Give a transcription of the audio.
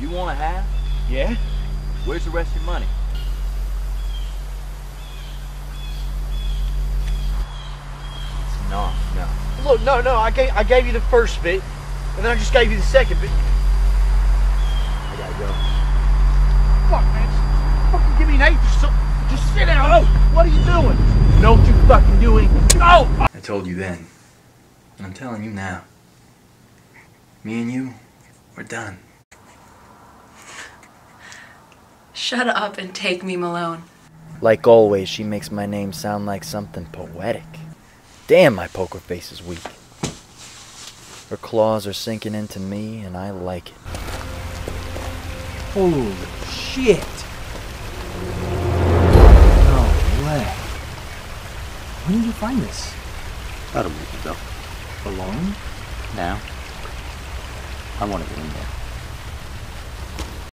You want a half? Yeah? Where's the rest of your money? It's not, no. Look, no, no, I gave, I gave you the first bit, and then I just gave you the second bit. I gotta go. Fuck, man. Fucking give me an eighth or something. Just sit down. Oh, what are you doing? Don't you fucking do anything. Oh! I told you then, and I'm telling you now. Me and you, we're done. Shut up and take me, Malone. Like always, she makes my name sound like something poetic. Damn, my poker face is weak. Her claws are sinking into me, and I like it. Holy shit. No way. When did you find this? About a week ago. Alone? Now, I want to get in there.